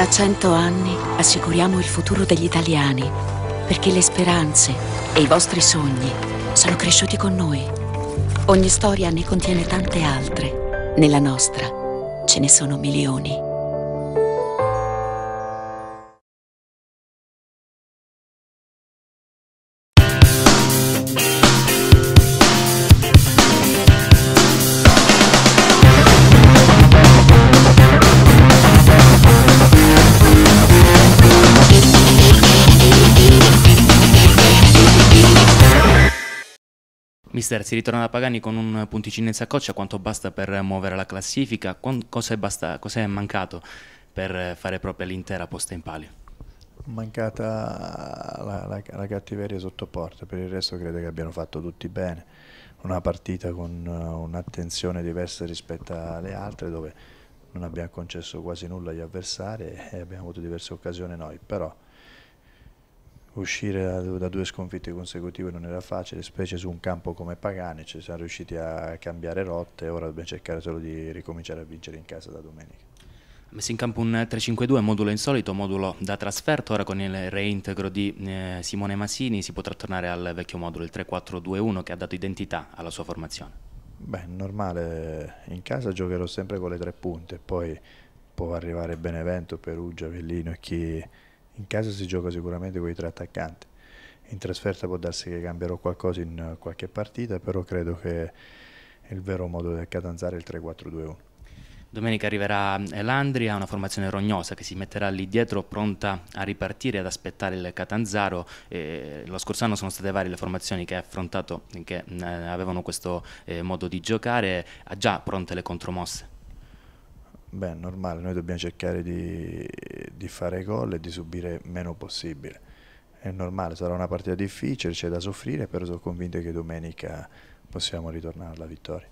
Da cento anni assicuriamo il futuro degli italiani, perché le speranze e i vostri sogni sono cresciuti con noi. Ogni storia ne contiene tante altre. Nella nostra ce ne sono milioni. Mister, si ritorna da Pagani con un punticino in saccoccia, quanto basta per muovere la classifica? Cosa è, basta, cosa è mancato per fare proprio l'intera posta in palio? Mancata la, la, la, cattiveria sotto porta, per il resto credo che abbiano fatto tutti bene. Una partita con un'attenzione diversa rispetto alle altre dove non abbiamo concesso quasi nulla agli avversari e abbiamo avuto diverse occasioni noi, però uscire da, da, due sconfitte consecutive non era facile, specie su un campo come Pagani, ci siamo riusciti a cambiare rotte ora dobbiamo cercare solo di ricominciare a vincere in casa da domenica. Messo in campo un 3-5-2, modulo insolito, modulo da trasferto, ora con il reintegro di eh, Simone Massini si potrà tornare al vecchio modulo, il 3-4-2-1 che ha dato identità alla sua formazione. Beh, normale, in casa giocherò sempre con le tre punte, poi può arrivare Benevento, Perugia, Avellino e chi in casa si gioca sicuramente con i tre attaccanti. In trasferta può darsi che cambierò qualcosa in qualche partita, però credo che il vero modo del Catanzaro è il 3-4-2-1. Domenica arriverà Landria, una formazione rognosa che si metterà lì dietro pronta a ripartire, ad aspettare il Catanzaro. Eh, lo scorso anno sono state varie le formazioni che ha affrontato, che eh, avevano questo eh, modo di giocare, ha già pronte le contromosse. Beh, normale, noi dobbiamo cercare di, di fare gol e di subire meno possibile. È normale, sarà una partita difficile, c'è da soffrire, però sono convinto che domenica possiamo ritornare alla vittoria.